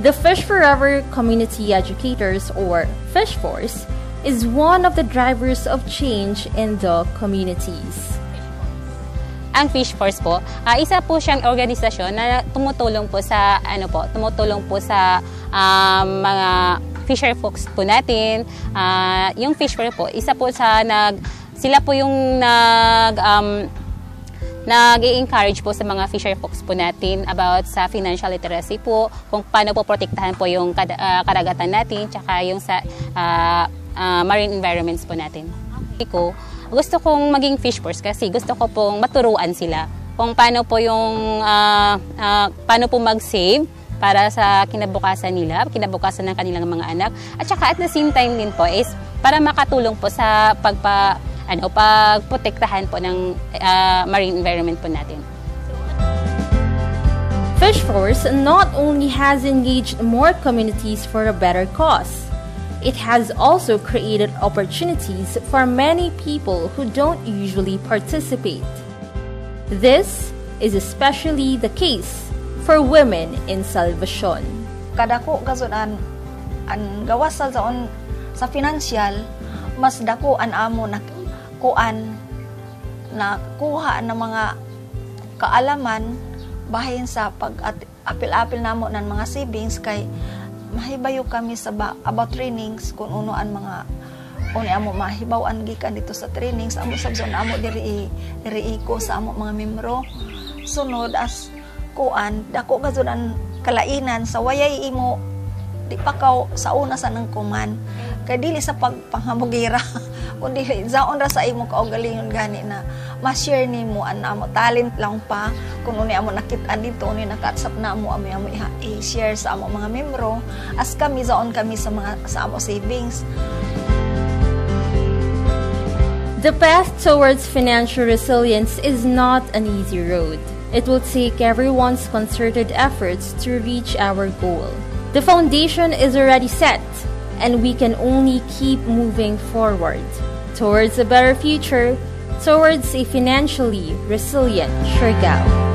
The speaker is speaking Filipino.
The Fish Forever Community Educators or Fish Force is one of the drivers of change in the communities. Ang Fish Force po, uh, isa po siyang organisasyon na tumutulong po sa ano po, tumutulong po sa um, mga fisher folks po natin. Uh, yung Fish Force po, isa po sa nag sila po yung nag um, nag-encourage po sa mga fisher folks po natin about sa financial literacy po, kung paano po protektahan po yung kad- uh, karagatan natin, tsaka yung sa uh, uh, marine environments po natin. Ko, gusto kong maging fish force kasi gusto ko pong maturuan sila kung paano po yung uh, uh, paano po mag-save para sa kinabukasan nila, kinabukasan ng kanilang mga anak. At saka at the same time din po is para makatulong po sa pagpa ano, pagprotektahan po ng uh, marine environment po natin. Fish Force not only has engaged more communities for a better cause, it has also created opportunities for many people who don't usually participate. This is especially the case for women in Salvacion. Kadako kazunan an gawas sa sa financial mas dako an amo na kuan na kuha ng mga kaalaman bahin sa pag apil-apil namo ng mga savings kay mahibayo kami sa ba, about trainings kung uno ang mga uni amo mahibaw-an gikan dito sa trainings amo sabson amo diri diri ko sa amo mga membro. Sunod as kuan dako gazunan kalainan sa wayay imo di pa sa una sa nang kuman kay dili sa pagpanghamugira ra sa imo kaugalingon gani na ma-share amo talent lang pa. Amo nakita dito nakatsap na mo amo amo i-share sa amo mga membro. As kami zaon kami sa mga sa amo savings. The path towards financial resilience is not an easy road. It will take everyone's concerted efforts to reach our goal. The foundation is already set, and we can only keep moving forward towards a better future, towards a financially resilient Surigao.